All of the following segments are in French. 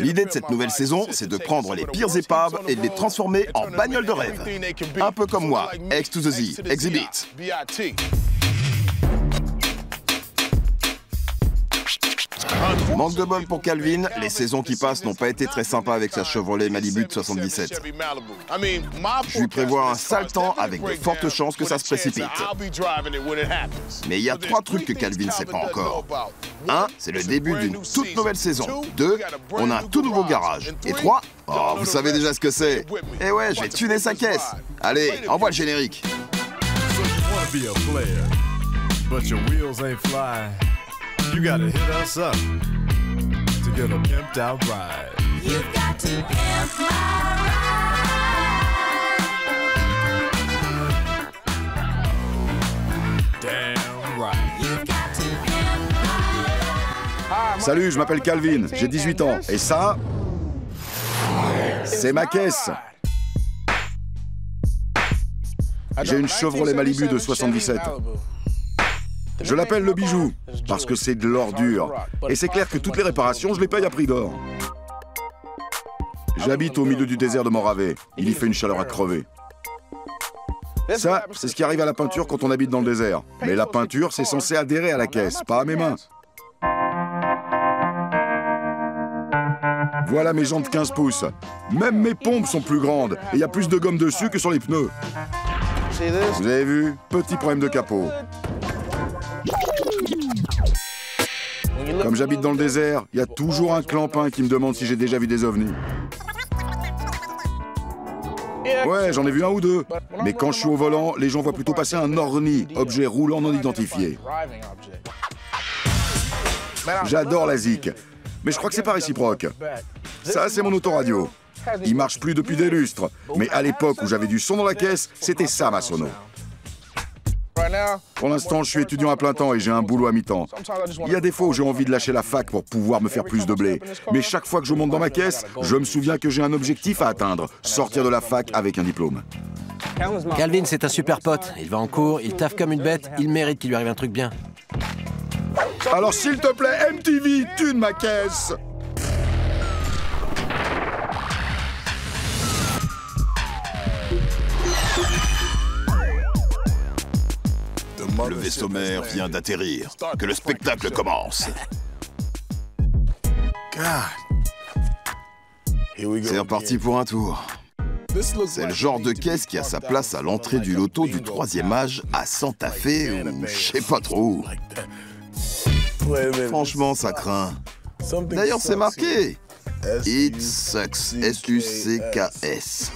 L'idée de cette nouvelle saison, c'est de prendre les pires épaves et de les transformer en bagnoles de rêve. Un peu comme moi, X to the Z, Exhibit. Manque de bol pour Calvin, les saisons qui passent n'ont pas été très sympas avec sa Chevrolet Malibu de 77. Je lui prévois un sale temps avec de fortes chances que ça se précipite. Mais il y a trois trucs que Calvin ne sait pas encore. Un, c'est le début d'une toute nouvelle saison. Deux, on a un tout nouveau garage. Et trois, oh, vous savez déjà ce que c'est. Eh ouais, je vais tuner sa caisse. Allez, envoie le générique. You gotta hit us up to get a pimped out ride. You've got to pimp my ride. Damn right. You've got to pimp my Salut, je m'appelle Calvin, j'ai 18 ans. Et ça, c'est ma caisse. J'ai une Chevrolet Malibu de 77. Je l'appelle le bijou, parce que c'est de l'ordure. Et c'est clair que toutes les réparations, je les paye à prix d'or. J'habite au milieu du désert de Morave. Il y fait une chaleur à crever. Ça, c'est ce qui arrive à la peinture quand on habite dans le désert. Mais la peinture, c'est censé adhérer à la caisse, pas à mes mains. Voilà mes jantes 15 pouces. Même mes pompes sont plus grandes et il y a plus de gomme dessus que sur les pneus. Vous avez vu? Petit problème de capot. Comme j'habite dans le désert, il y a toujours un clampin qui me demande si j'ai déjà vu des ovnis. Ouais, j'en ai vu un ou deux. Mais quand je suis au volant, les gens voient plutôt passer un orni, objet roulant non identifié. J'adore la ZIC, mais je crois que c'est pas réciproque. Ça, c'est mon autoradio. Il marche plus depuis des lustres, mais à l'époque où j'avais du son dans la caisse, c'était ça ma sono. Pour l'instant, je suis étudiant à plein temps et j'ai un boulot à mi-temps. Il y a des fois où j'ai envie de lâcher la fac pour pouvoir me faire plus de blé. Mais chaque fois que je monte dans ma caisse, je me souviens que j'ai un objectif à atteindre, sortir de la fac avec un diplôme. Calvin, c'est un super pote. Il va en cours, il taffe comme une bête, il mérite qu'il lui arrive un truc bien. Alors s'il te plaît, MTV, tune ma caisse Le vaisseau mère vient d'atterrir. Que le spectacle commence. C'est reparti pour un tour. C'est le genre de caisse qui a sa place à l'entrée du loto du troisième âge à Santa Fe ou je sais pas trop où. Franchement, ça craint. D'ailleurs, c'est marqué. It sucks. S-U-C-K-S.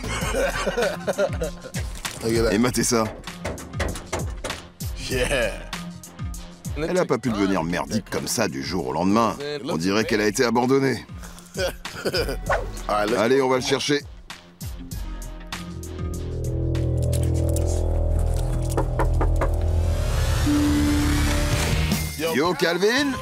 Et matez ça. Elle a pas pu devenir merdique comme ça du jour au lendemain. On dirait qu'elle a été abandonnée. Allez, on va le chercher. Yo, Calvin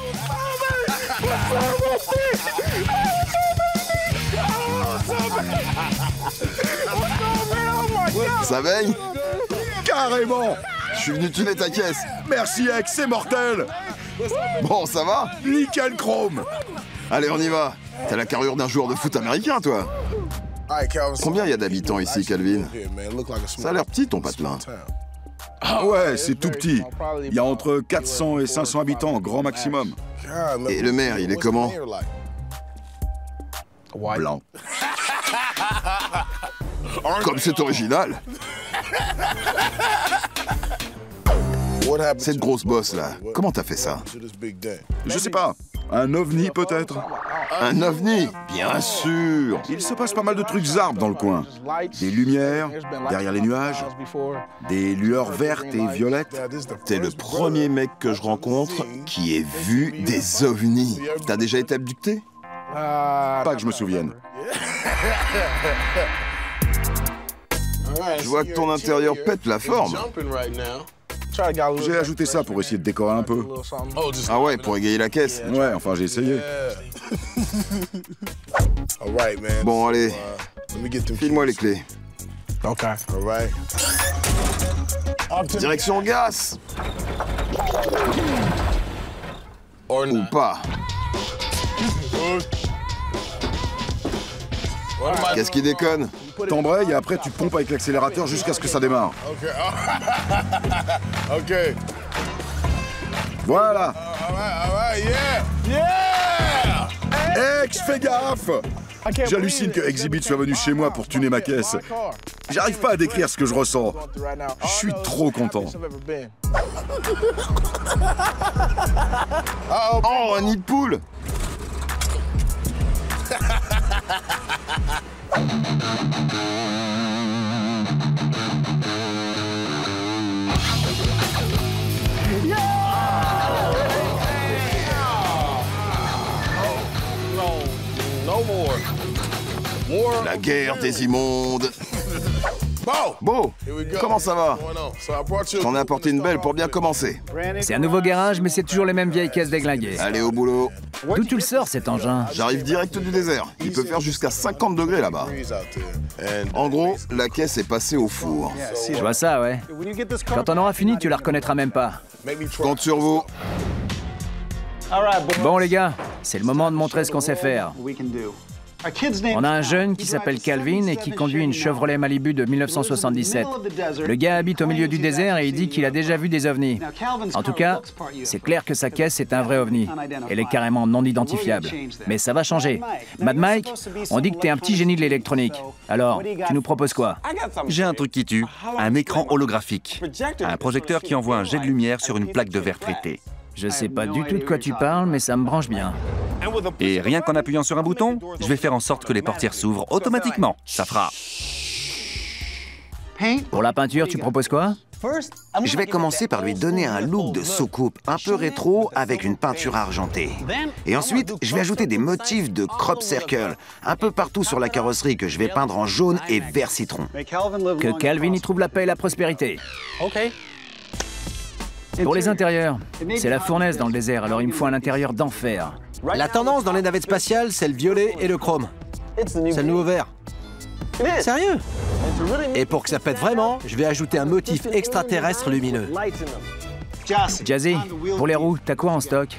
Ça baigne Carrément Je suis venu tuner ta caisse. Merci, Ex, c'est mortel Bon, ça va Nickel chrome Allez, on y va. T'as la carrure d'un joueur de foot américain, toi. Combien il y a d'habitants ici, Calvin Ça a l'air petit, ton patelin. Ah ouais, c'est tout petit. Il y a entre 400 et 500 habitants, grand maximum. Et le maire, il est comment Blanc. Comme c'est original. Cette grosse bosse là, comment t'as fait ça? Je sais pas. Un ovni peut-être? Un ovni Bien sûr Il se passe pas mal de trucs arbres dans le coin. Des lumières derrière les nuages, des lueurs vertes et violettes. T'es le premier mec que je rencontre qui ait vu des ovnis. T'as déjà été abducté? Pas que je me souvienne. Je vois que ton intérieur pète la forme. J'ai ajouté ça pour essayer de décorer un peu. Ah ouais, pour égayer la caisse Ouais, enfin j'ai essayé. Bon, allez. File-moi les clés. OK. Direction gaz Ou pas. Qu'est-ce qui déconne? T'embrayes et après tu pompes avec l'accélérateur jusqu'à ce que ça démarre. OK. Voilà. Ex, fais gaffe J'hallucine que Exhibit soit venu chez moi pour tuner ma caisse. J'arrive pas à décrire ce que je ressens. Je suis trop content. Oh, un nid de poule La guerre des immondes. Beau, comment ça va J'en ai apporté une belle pour bien commencer. C'est un nouveau garage, mais c'est toujours les mêmes vieilles caisses déglinguées. Allez au boulot. D'où tu le sors cet engin J'arrive direct du désert. Il peut faire jusqu'à 50 degrés là-bas. En gros, la caisse est passée au four. Je vois ça, ouais. Quand on aura fini, tu la reconnaîtras même pas. Compte sur vous. Bon les gars, c'est le moment de montrer ce qu'on sait faire. On a un jeune qui s'appelle Calvin et qui conduit une Chevrolet Malibu de 1977. Le gars habite au milieu du désert et il dit qu'il a déjà vu des ovnis. En tout cas, c'est clair que sa caisse est un vrai ovni. Elle est carrément non identifiable. Mais ça va changer. Mad Mike, on dit que t'es un petit génie de l'électronique. Alors, tu nous proposes quoi? J'ai un truc qui tue, un écran holographique. Un projecteur qui envoie un jet de lumière sur une plaque de verre traité. Je sais pas du tout de quoi tu parles, mais ça me branche bien. Et rien qu'en appuyant sur un bouton, je vais faire en sorte que les portières s'ouvrent automatiquement. Ça fera. Pour la peinture, tu proposes quoi? Je vais commencer par lui donner un look de soucoupe un peu rétro avec une peinture argentée. Et ensuite, je vais ajouter des motifs de crop circle un peu partout sur la carrosserie que je vais peindre en jaune et vert citron. Que Calvin y trouve la paix et la prospérité. Pour les intérieurs, c'est la fournaise dans le désert, alors il me faut un intérieur d'enfer. La tendance dans les navettes spatiales, c'est le violet et le chrome. C'est le nouveau vert. Sérieux? Et pour que ça pète vraiment, je vais ajouter un motif extraterrestre lumineux. Jazzy, pour les roues, t'as quoi en stock?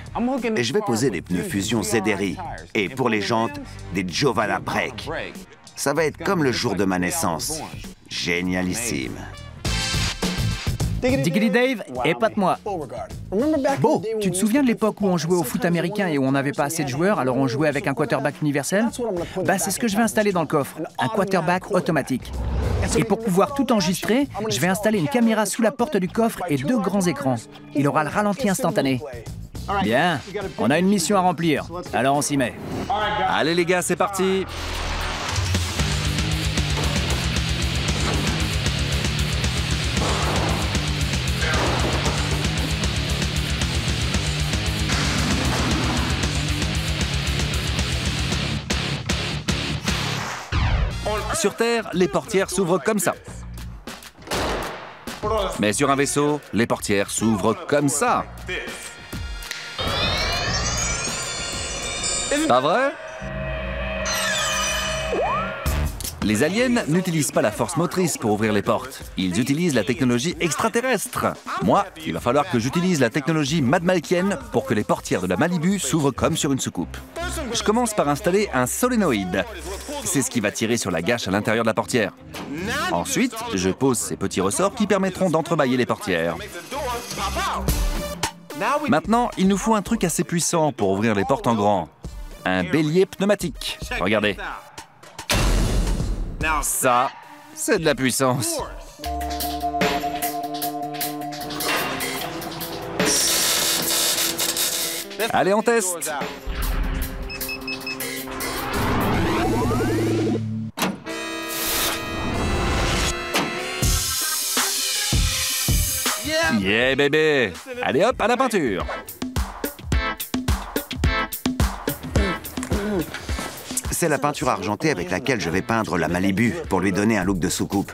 Et je vais poser des pneus fusion ZRI. Et pour les jantes, des Giovanna Break. Ça va être comme le jour de ma naissance. Génialissime. Diggity Dave, épate-moi. Beau, tu te souviens de l'époque où on jouait au foot américain et où on n'avait pas assez de joueurs, alors on jouait avec un quarterback universel. Bah, c'est ce que je vais installer dans le coffre, un quarterback automatique. Et pour pouvoir tout enregistrer, je vais installer une caméra sous la porte du coffre et deux grands écrans. Il aura le ralenti instantané. Bien, on a une mission à remplir, alors on s'y met. Allez les gars, c'est parti Sur Terre, les portières s'ouvrent comme ça. Mais sur un vaisseau, les portières s'ouvrent comme ça. Pas vrai? Les aliens n'utilisent pas la force motrice pour ouvrir les portes. Ils utilisent la technologie extraterrestre. Moi, il va falloir que j'utilise la technologie madmalkienne pour que les portières de la Malibu s'ouvrent comme sur une soucoupe. Je commence par installer un solénoïde. C'est ce qui va tirer sur la gâche à l'intérieur de la portière. Ensuite, je pose ces petits ressorts qui permettront d'entrebâiller les portières. Maintenant, il nous faut un truc assez puissant pour ouvrir les portes en grand. Un bélier pneumatique. Regardez. Ça, c'est de la puissance. Allez, on teste. Yeah, bébé Allez hop, à la peinture C'est la peinture argentée avec laquelle je vais peindre la Malibu pour lui donner un look de soucoupe.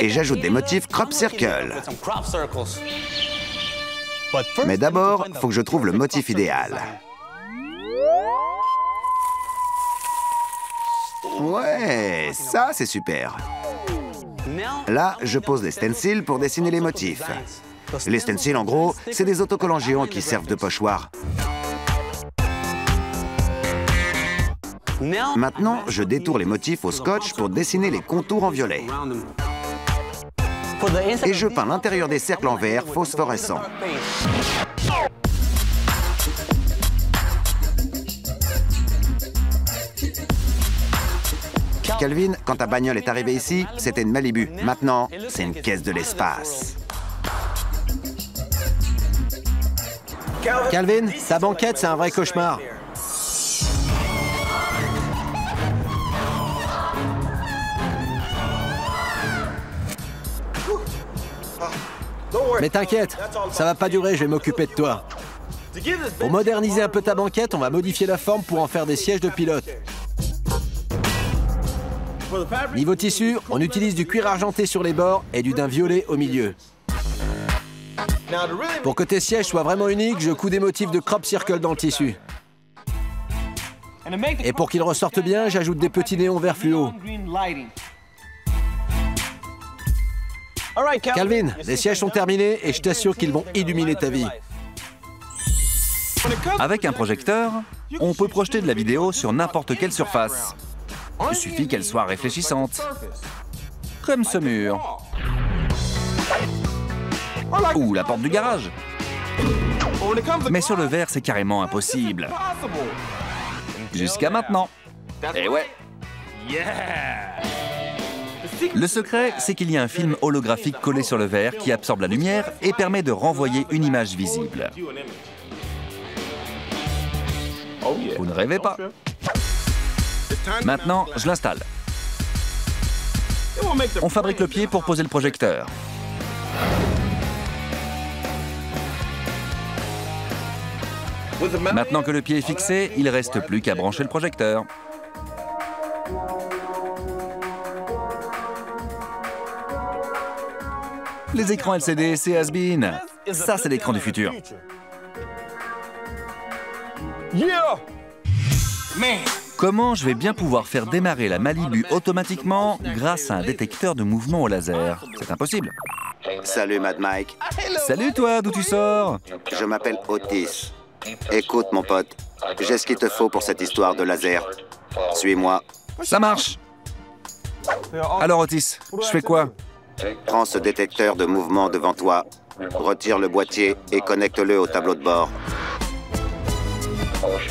Et j'ajoute des motifs crop circle. Mais d'abord, faut que je trouve le motif idéal. Ouais, ça c'est super. Là, je pose les stencils pour dessiner les motifs. Les stencils, en gros, c'est des autocollants géants qui servent de pochoir. Maintenant, je détourne les motifs au scotch pour dessiner les contours en violet. Et je peins l'intérieur des cercles en vert phosphorescent. Calvin, quand ta bagnole est arrivée ici, c'était une Malibu. Maintenant, c'est une caisse de l'espace. Calvin, ta banquette, c'est un vrai cauchemar. Mais t'inquiète, ça va pas durer, je vais m'occuper de toi. Pour moderniser un peu ta banquette, on va modifier la forme pour en faire des sièges de pilote. Niveau tissu, on utilise du cuir argenté sur les bords et du daim violet au milieu. Pour que tes sièges soient vraiment uniques, je couds des motifs de crop circle dans le tissu. Et pour qu'ils ressortent bien, j'ajoute des petits néons vert fluo. Calvin, les sièges sont terminés et je t'assure qu'ils vont illuminer ta vie. Avec un projecteur, on peut projeter de la vidéo sur n'importe quelle surface. Il suffit qu'elle soit réfléchissante. Comme ce mur. Ou la porte du garage. Mais sur le verre, c'est carrément impossible. Jusqu'à maintenant. Et ouais. Le secret, c'est qu'il y a un film holographique collé sur le verre qui absorbe la lumière et permet de renvoyer une image visible. Vous ne rêvez pas. Maintenant, je l'installe. On fabrique le pied pour poser le projecteur. Maintenant que le pied est fixé, il reste plus qu'à brancher le projecteur. Les écrans LCD, c'est has -been. Ça, c'est l'écran du futur. Comment je vais bien pouvoir faire démarrer la Malibu automatiquement grâce à un détecteur de mouvement au laser? C'est impossible. Salut Mad Mike. Salut toi, d'où tu sors? Je m'appelle Otis. Écoute mon pote, j'ai ce qu'il te faut pour cette histoire de laser. Suis-moi. Ça marche. Alors Otis, je fais quoi? Prends ce détecteur de mouvement devant toi, retire le boîtier et connecte-le au tableau de bord.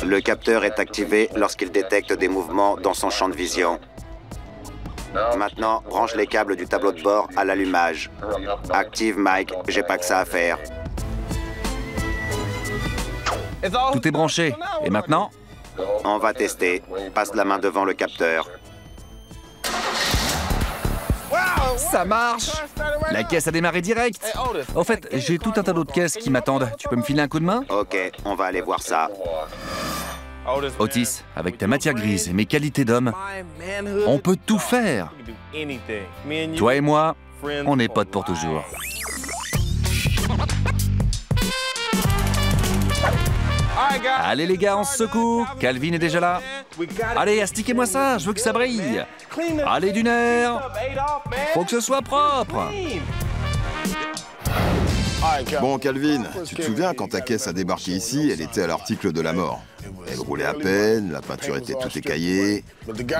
Le capteur est activé lorsqu'il détecte des mouvements dans son champ de vision. Maintenant, branche les câbles du tableau de bord à l'allumage. Active Mike, j'ai pas que ça à faire. Tout est branché. Et maintenant? On va tester. Passe la main devant le capteur. Ça marche La caisse a démarré direct Au fait, j'ai tout un tas d'autres caisses qui m'attendent. Tu peux me filer un coup de main? Ok, on va aller voir ça. Otis, avec ta matière grise et mes qualités d'homme, on peut tout faire. Toi et moi, on est potes pour toujours. Allez les gars, on se secoue. Calvin est déjà là. Allez, astiquez-moi ça, je veux que ça brille. Allez du nerf. Faut que ce soit propre. Bon, Calvin, tu te souviens quand ta caisse a débarqué ici, elle était à l'article de la mort. Elle roulait à peine, la peinture était tout écaillée.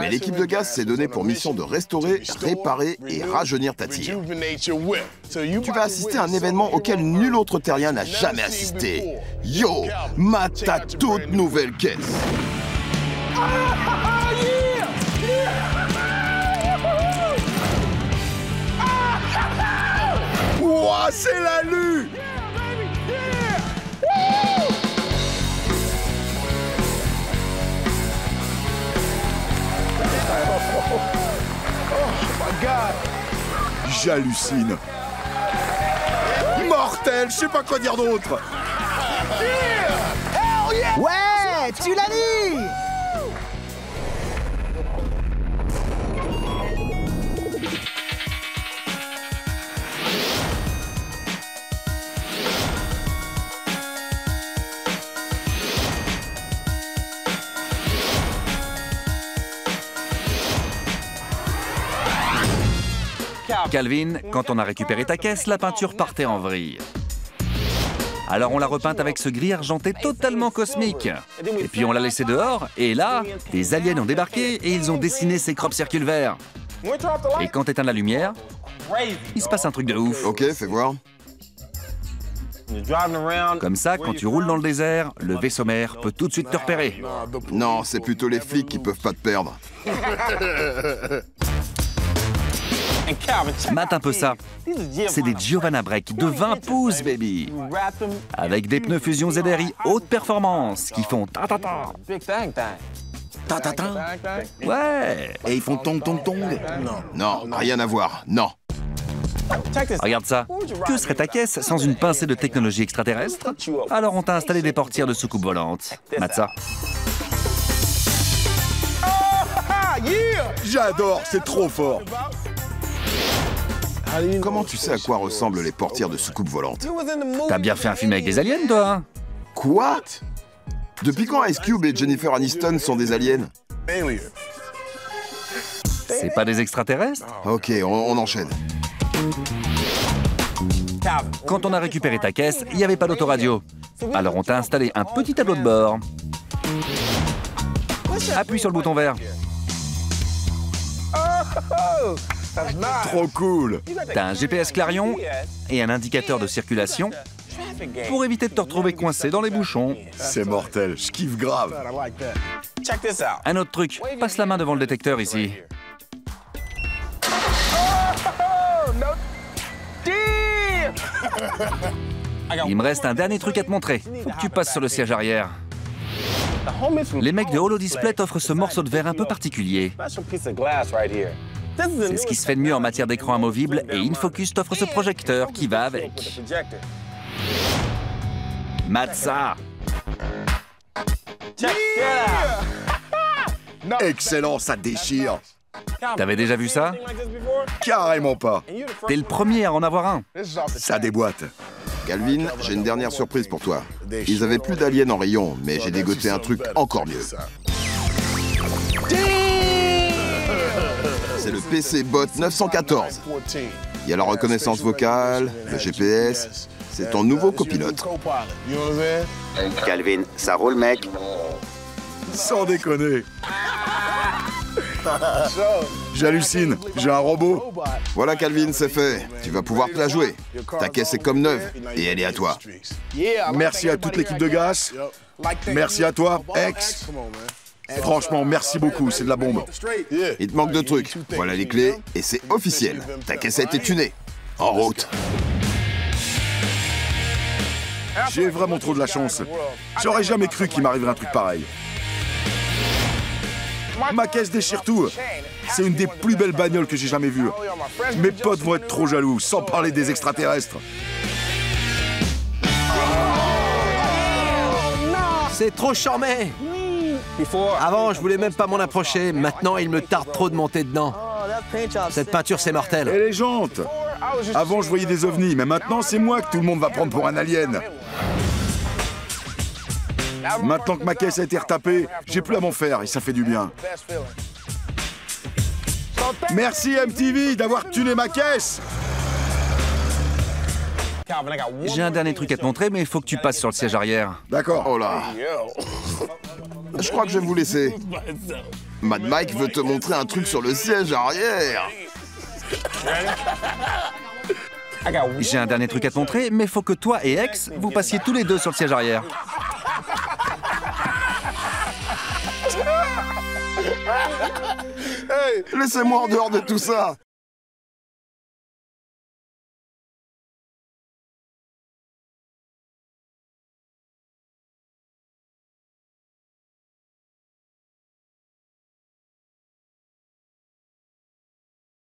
Mais l'équipe de gaz s'est donnée pour mission de restaurer, réparer et rajeunir ta tire. Tu vas assister à un événement auquel nul autre terrien n'a jamais assisté. Yo, ma ta toute nouvelle caisse. Ouah, c'est la lue J'hallucine. Mortel, je sais pas quoi dire d'autre. Ouais, tu l'as dit Calvin, quand on a récupéré ta caisse, la peinture partait en vrille. Alors on l'a repeinte avec ce gris argenté totalement cosmique. Et puis on l'a laissé dehors, et là, les aliens ont débarqué et ils ont dessiné ces crop circules verts. Et quand t'éteins la lumière, il se passe un truc de ouf. Ok, fais voir. Comme ça, quand tu roules dans le désert, le vaisseau mère peut tout de suite te repérer. Non, c'est plutôt les flics qui peuvent pas te perdre. Mate un peu ça. C'est des Giovanna Break de 20 pouces, baby. Avec des pneus fusion ZRI haute performance qui font ta ta ta. Ta ta ta. Ouais. Et ils font tong tong tong. Non, rien à voir. Non. Regarde ça. Que serait ta caisse sans une pincée de technologie extraterrestre? Alors on t'a installé des portières de soucoupe volante. Mate ça. J'adore, c'est trop fort. Comment tu sais à quoi ressemblent les portières de soucoupe volante T'as bien fait un film avec des aliens, toi hein Quoi Depuis quand Ice Cube et Jennifer Aniston sont des aliens C'est pas des extraterrestres Ok, on, on enchaîne. Quand on a récupéré ta caisse, il n'y avait pas d'autoradio. Alors on t'a installé un petit tableau de bord. Appuie sur le bouton vert. Trop cool. T'as un GPS Clarion et un indicateur de circulation pour éviter de te retrouver coincé dans les bouchons. C'est mortel, je kiffe grave. Un autre truc, passe la main devant le détecteur ici. Il me reste un dernier truc à te montrer. Faut que tu passes sur le siège arrière. Les mecs de Holo Display t'offrent ce morceau de verre un peu particulier. C'est ce qui se fait de mieux en matière d'écran amovible et InFocus t'offre ce projecteur qui va avec. Matza Excellent, ça déchire. T'avais déjà vu ça? Carrément pas. T'es le premier à en avoir un. Ça déboîte. Calvin, j'ai une dernière surprise pour toi. Ils avaient plus d'aliens en rayon, mais j'ai dégoté un truc encore mieux. C'est le PC Bot 914. Il y a la reconnaissance vocale, le GPS. C'est ton nouveau copilote. Calvin, ça roule, mec. Sans déconner. J'hallucine, j'ai un robot. Voilà Calvin, c'est fait. Tu vas pouvoir te la jouer. Ta caisse est comme neuve et elle est à toi. Merci à toute l'équipe de GAS. Merci à toi, Ex. Franchement, merci beaucoup, c'est de la bombe. Il te manque deux trucs. Voilà les clés et c'est officiel. Ta caisse a été tunée. En route. J'ai vraiment trop de la chance. J'aurais jamais cru qu'il m'arriverait un truc pareil. Ma caisse déchire tout. C'est une des plus belles bagnoles que j'ai jamais vues. Mes potes vont être trop jaloux, sans parler des extraterrestres. C'est trop charmé Avant, je voulais même pas m'en approcher. Maintenant, il me tarde trop de monter dedans. Cette peinture, c'est mortel. Et les jantes Avant, je voyais des ovnis, mais maintenant, c'est moi que tout le monde va prendre pour un alien. Maintenant que ma caisse a été retapée, j'ai plus à m'en faire et ça fait du bien. Merci MTV d'avoir tuné ma caisse J'ai un dernier truc à te montrer, mais il faut que tu passes sur le siège arrière. D'accord. Oh là. Je crois que je vais vous laisser. Mad Mike veut te montrer un truc sur le siège arrière. J'ai un dernier truc à te montrer, mais faut que toi et Ex, vous passiez tous les deux sur le siège arrière. Laissez-moi en dehors de tout ça.